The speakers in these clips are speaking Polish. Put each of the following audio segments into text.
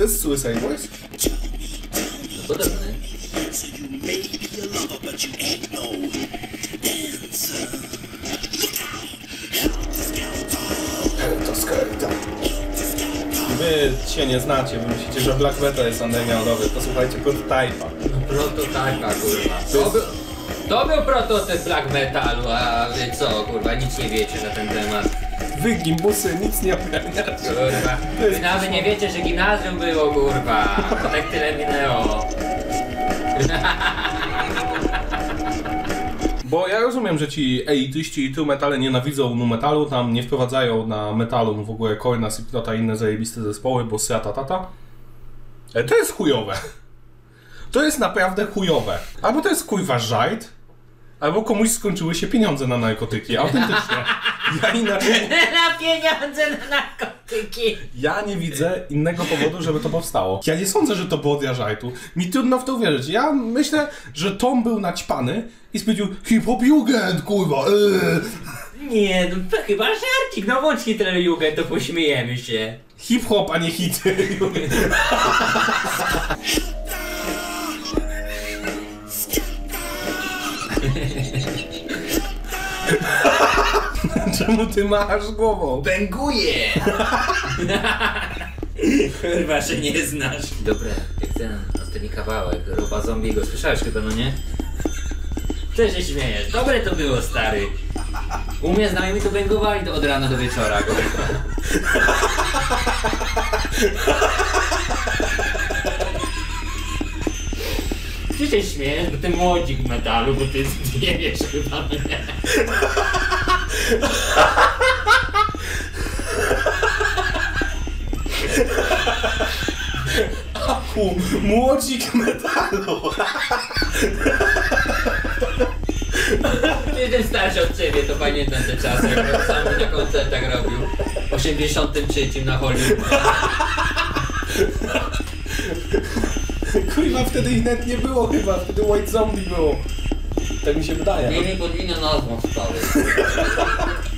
To jest Suicide Boys? No podobny. To. Wy się nie znacie, wy myślicie, że Black Metal jest undergroundowy. Posłuchajcie Prototype'a. Prototypa, kurwa. To był, to był prototyp black metalu, a wy co, kurwa, nic nie wiecie na ten temat. Wy gimbusy nic nie ogarniacie. Kurwa. Wy nawet nie wiecie, że gimnazjum było, kurwa. Tak tyle minęło. Bo ja rozumiem, że ci elityści i tu metale nienawidzą nu metalu, tam nie wprowadzają na metalu w ogóle Korna, Siprota i inne zajebiste zespoły, bo strata tata. Ale to jest chujowe. To jest naprawdę chujowe. Albo to jest kurwa żajt, albo komuś skończyły się pieniądze na narkotyki. Autentycznie. Ja inaczej... na pieniądze na narkotyki. Ja nie widzę innego powodu, żeby to powstało. Ja nie sądzę, że to było dla żartu. Mi trudno w to uwierzyć. Ja myślę, że Tom był naćpany i stwierdził hip-hop jugend, kurwa, yy. Nie, no to chyba żarcik. No włącz Hitler Jugend, to pośmiejemy się. Hip-hop, a nie hity. Czemu ty machasz głową? Bęguje! Chyba, że nie znasz. Dobra, jak ten ostatni kawałek, Roba Zombiego, słyszałeś chyba, no nie? Też się śmiejesz. Dobre to było, stary. U mnie znajomi to bęgowali to od rana do wieczora. kurwa. Ty się śmiejesz, bo ty młodzik metalu, bo ty nie wiesz chyba mnie. Ku, młodzik metalu. Jestem starszy od ciebie, to pamiętam te czasy, jak on sam na koncertach robił. W 83 na Hollywood. Kurwa, wtedy ich net nie było chyba, wtedy White Zombie było. Tak mi się wydaje. Nie mi pod inną nazwą stały.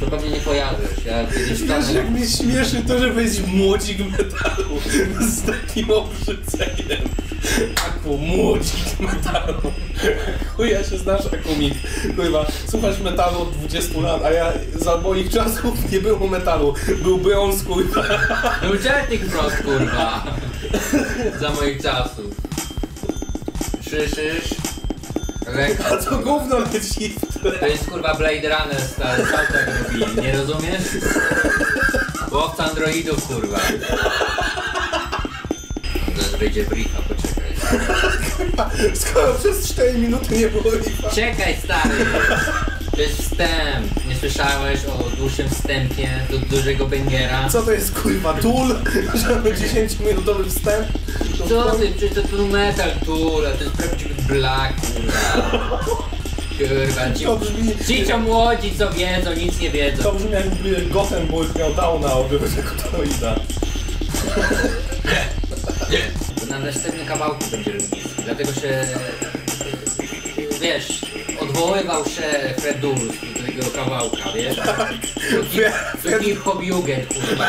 To pewnie nie kojarzysz. Ja kiedyś Wiesz, jak mnie śmieszy to, że jesteś młodzik metalu z takim obrzyceniem. Aku, młodzik metalu. Chuja się znasz, Akumik. Kurwa, słuchasz metalu od 20 lat, a ja za moich czasów nie było metalu. Był brąz, kurwa. Był Celtic Frost, kurwa. Za moich czasów. Szyszysz. Ręka. A to gówno leci. To jest kurwa Blade Runner, stary. Sam tak robi. Nie rozumiesz? Łowca androidów, kurwa. Zaraz wyjdzie briefa, poczekaj. Skoro przez 4 minuty nie było lipa. Czekaj, stary! To jest wstęp. Nie słyszałeś o dłuższym wstępie do dużego bangera? Co to jest kurwa, tool? Żeby 10-minutowy wstęp? To Co ty? Przecież to tu metal tour, a to jest prawdziwy black, kurwa. Ci, To brzmi... ci co młodzi, co wiedzą, nic nie To wiedzą. brzmi jakby Gothenburg miał downa od Rekotoida. To na następnym kawałku będzie również. Dlatego się... Wiesz, odwoływał się Fred Durst do tego kawałka, wiesz? Hip- Do hip-hop jugend, kurwa.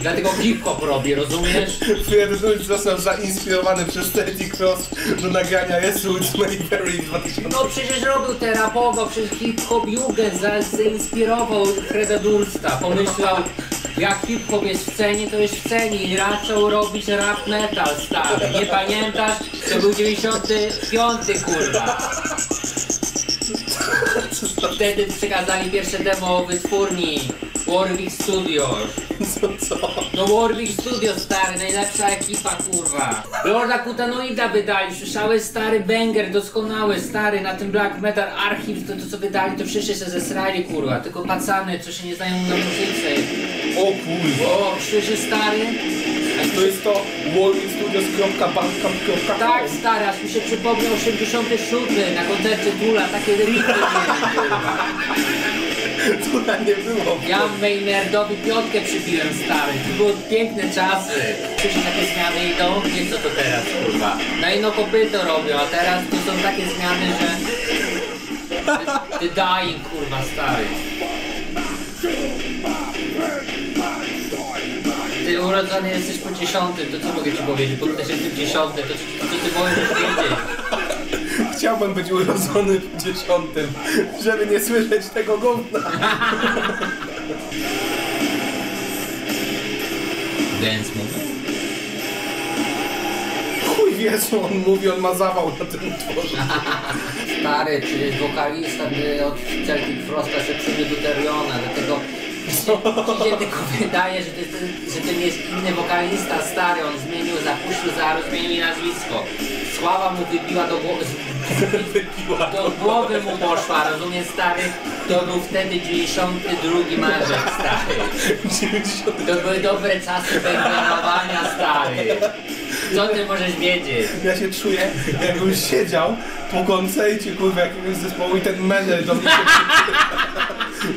Dlatego hip-hop robi, rozumiesz? Pierdolę został zainspirowany przez Celtic Cross do nagrania Yes, Mayberry 2000. No przecież robił te rapowo, przez hip-hop jugend za- zainspirował Freda Dursta. Pomyślał, jak hip-hop jest w cenie, to jest w cenie i zaczął robić rap metal, stary. Nie pamiętasz? To był 95, kurwa. Wtedy przekazali pierwsze demo wytwórni Warwick Studios. Co, co? No Warwick Studios stary, najlepsza ekipa kurwa. Lorda Kutanoida wydali, słyszałeś stary banger, doskonały stary na tym black metal archive, to, to co wydali to wszyscy się zesrali kurwa, tylko pacany co się nie znają na muzyce. O kurwa. O, krzyży stary? To jest to wallingstudios.bandcamp.com Tak stary, aż mi się przypomniał 87 na koncercie Tula, takie kurwa. Która nie było. Ja Maynardowi piątkę przybiłem stary, to były piękne czasy. Przecież takie zmiany idą, nie co to teraz kurwa. Na inno kopyto robią, a teraz to są takie zmiany, że... Ty dying kurwa stary. Ty Ty urodzony jesteś po dziesiątym, to co mogę ci powiedzieć? Po też jestem dziesiąty, to co ty możesz wiedzieć? Chciałbym być urodzony w dziesiątym, żeby nie słyszeć tego gówna. Dance move. Chuj wie, co on mówi, on ma zawał na tym utworze. Stary, przecież wokalista y, od Celtic Frosta się przyniósł do Teriona, dlatego ci się tylko wydaje, że, jest, że ten jest inny wokalista, stary, on zmienił, zapuścił zaraz, zmienił jej nazwisko. Sława mu wybiła do głowy, do głowy mu poszła, rozumiesz stary? To był wtedy 92 marzec, stary. 90. To były dobre czasy węglowania, stary. Co ty możesz wiedzieć? Ja się czuję, jakbym siedział po koncercie, kurwa, jakiegoś zespołu i ten menel do mnie się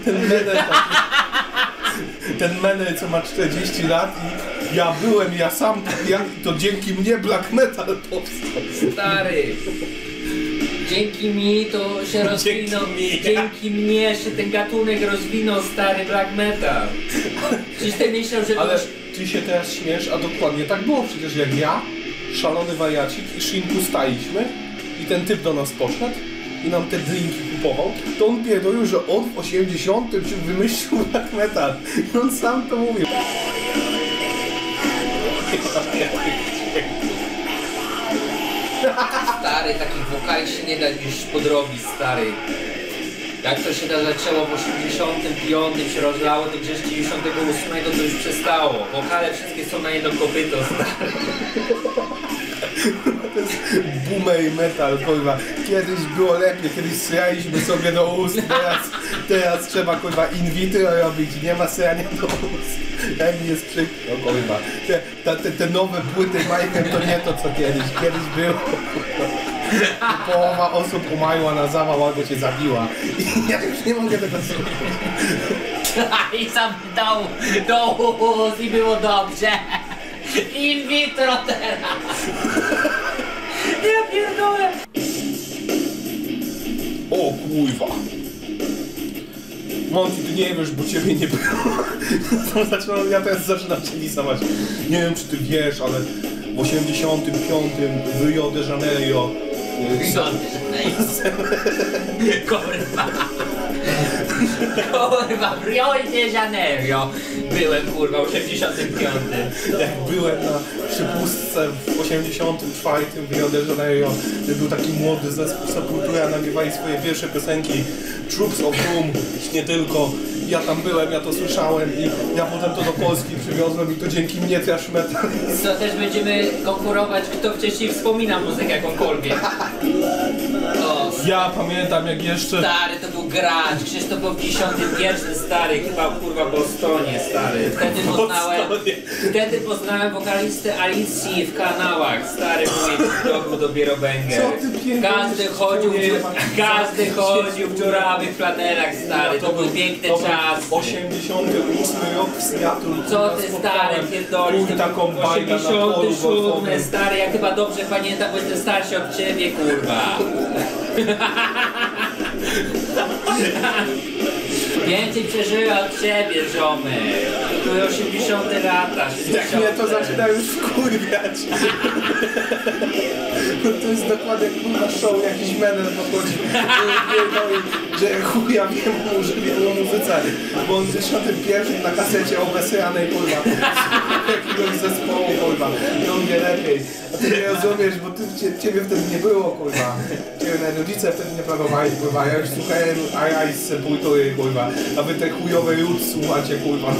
Ten menel taki, ten menel, co ma 40 lat i ja byłem, ja sam, ja, to dzięki mnie black metal powstał. Stary. Dzięki mi to się rozwinął. mi. Dzięki mnie się ten gatunek rozwinął, stary black metal. Czyś ty myślał, że to Ale ty się teraz śmiesz, a dokładnie tak było przecież jak ja, szalony wariacik i Shinku staliśmy i ten typ do nas poszedł i nam te drinki kupował, to on pierdolił, że on w 80 się wymyślił black metal. I on sam to mówił. Stary, takich wokali się nie da już podrobić, stary. Jak to się da zaczęło w 85 się rozlało, to gdzieś 98 to już przestało. Wokale wszystkie są na jedno kopyto, stary. To jest boomer metal, kurwa. Kiedyś było lepiej, kiedyś sraliśmy sobie do ust, teraz, teraz trzeba kurwa in vitro robić, nie ma srania do ust. Jak mi jest przykro, kurwa. Te, ta- te, te nowe płyty Majkiem to nie to co kiedyś, kiedyś było. Połowa osób umarła na zawał albo cię zabiła. I ja już nie mogę tego zrobić. I sam dał do ust i było dobrze. In vitro teraz. Ja pierdolę. O kurwa. Monty, ty nie wiesz, bo ciebie nie było. To zaczynam, ja teraz zaczynam cię lisować. Nie wiem, czy ty wiesz, ale w 85 w Rio de Janeiro y, Kurwa. Kurwa, w Rio de Janeiro byłem kurwa w 85. jak byłem na przypustce w 84 w Rio de Janeiro, był taki młody zespół Sepultura, nagrywali swoje pierwsze piosenki Troops of Doom, nie tylko. Ja tam byłem, ja to słyszałem i ja potem to do Polski przywiozłem i to dzięki mnie trash metal Co też będziemy konkurować, kto wcześniej wspomina muzykę jakąkolwiek. O, Ja pamiętam jak jeszcze... stary, to gracz, Krzysztof był w 91 stary, chyba kurwa Bostonie stary. Wtedy poznałem, wtedy poznałem wokalistę Alicji w kanałach, stary mój, był dopiero pierdolisz? Każdy chodził, każdy chodził w dziurawych flanerach stary, to był czasy. 88 rok w Seattle. Co ty stary pierdolisz, to kombajna na polu 87 golfowym. stary, ja chyba dobrze pamiętam, bo jestem starszy od ciebie kurwa. Więcej przeżyłem od ciebie, ziomy. To były 80 lata. Jak 60. mnie to zaczyna już wkurwiać. No to jest dokładnie jak kurwa show, jakiś menel podchodzi że chuja wiem mu, że wiem o muzyce, bo on w 91 na kasecie obesranej kurwa, jakiegoś zespołu kurwa, i on wie lepiej. A ty nie rozumiesz, bo ty, cie, ciebie wtedy nie było kurwa, ciebie nawet rodzice wtedy nie planowali kurwa, ja już słuchałem z Sepultury kurwa, a wy te chujowe ród słuchacie kurwa.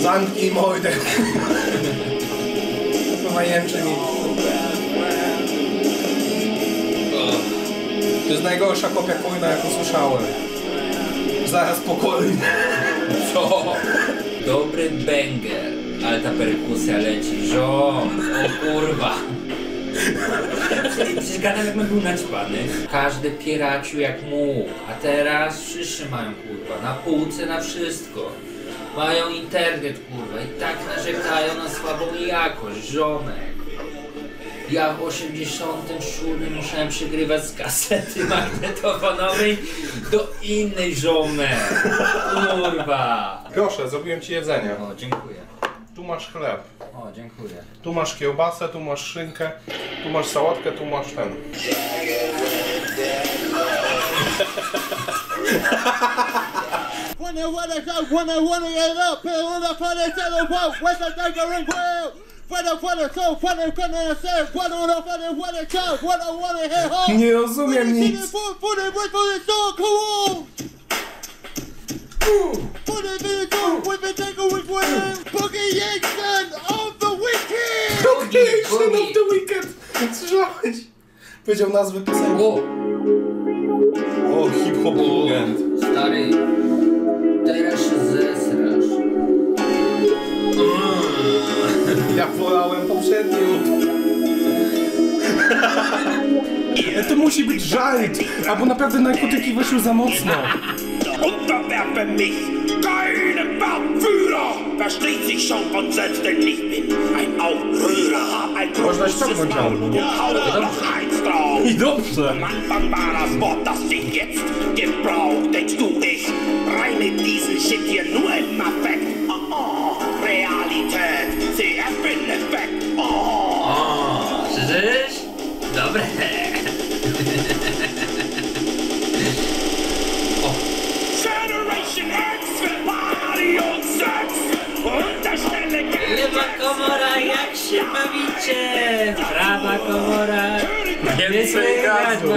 Zamknij mordę. Chyba jęczy mi. To jest najgorsza kopia Coina, jaką słyszałem. Zaraz po. Co? Dobry banger, ale ta perkusja leci, żom, o kurwa. Przecież gadam jakbym był naćpany. Każdy pieracił jak mógł, a teraz wszyscy mają kurwa, na półce na wszystko. Mają internet kurwa i tak narzekają na słabą jakość, żomek. Ja w 87 musiałem przegrywać z kasety magnetofonowej do innej żony. Kurwa. Proszę, zrobiłem ci jedzenie. O, dziękuję. Tu masz chleb. O, dziękuję. Tu masz kiełbasę, tu masz szynkę, tu masz sałatkę, tu masz ten. When I wanna go, when I wanna get up, and when I wanna wanna go, when I wanna say, when I wanna wanna go, when I wanna hear home. Nie rozumiem nic. Congregation of the Weekend! Słyszałeś? Powiedział nazwę piosenki. O, O, hip-hop stary, teraz Ja wolałem poprzednią. To musi być żart, albo naprawdę narkotyki weszły za mocno. Unterwerfe mich keinem Bauführer. Versteht sich schon von selbst, denn ich bin ein Aufrührer. Ein Można großes Maul. album. Hau noch eins drauf. I dobrze. Am Anfang war das Wort, das ich jetzt gebraucht. Denkst du, ich reime diesen Shit hier nur im Affekt? si aspirin effect. O, czyż? Dobre. Lewa komora, jak się bawicie? Prawa komora, Więcej gazu,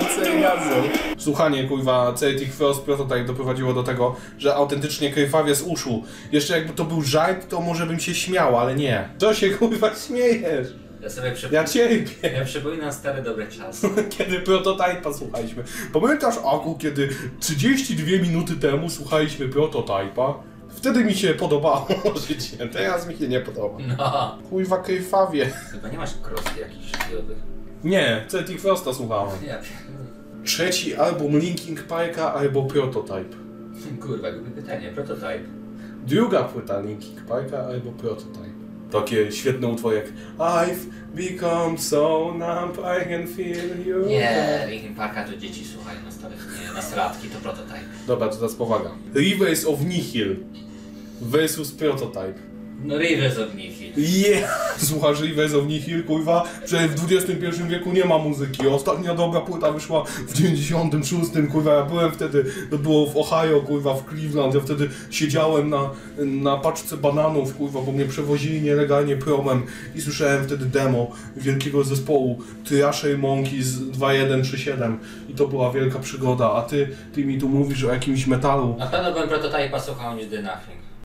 więcej gazu. Słuchanie, kurwa, Celtic Frost Prototype doprowadziło do tego, że autentycznie krwawie z uszu. Jeszcze jakby to był żart, to może bym się śmiał, ale nie. Co się kurwa śmiejesz? Ja sobie Ja przypominam, cierpię. ja przypominam stare dobre czasy. Kiedy Prototype'a słuchaliśmy. Pamiętasz, Aku, kiedy 32 minuty temu słuchaliśmy Prototype'a? Wtedy mi się podobało życie, teraz mi się nie podoba. No, Kurwa, krwawie. chyba nie masz krosty jakichś chujowych. Nie, Celtic Frosta słuchałem. Ja Trzeci album Linkin Parka albo Prototype. Kurwa, głupie pytanie, prototype. Druga płyta Linkin Parka albo Prototype. Takie świetne utwory jak I've become so numb, I can feel you. Nie, Linkin Parka to dzieci słuchają nastolatki to prototype. Dobra, to teraz powaga. Rivers of Nihil versus Prototype. No Rivers of Nihil. Yeah! Słuchasz Rivers of Nihil, kurwa? Przecież w XXI wieku nie ma muzyki. Ostatnia dobra płyta wyszła w 96, kurwa. Ja byłem wtedy, to było w Ohio, kurwa, w Cleveland. Ja wtedy siedziałem na, na paczce bananów, kurwa, bo mnie przewozili nielegalnie promem i słyszałem wtedy demo wielkiego zespołu Trasher Monkeys 2137 i to była wielka przygoda. A ty, ty mi tu mówisz o jakimś metalu. Na pewno bym prototypa słuchał niż The Nothing.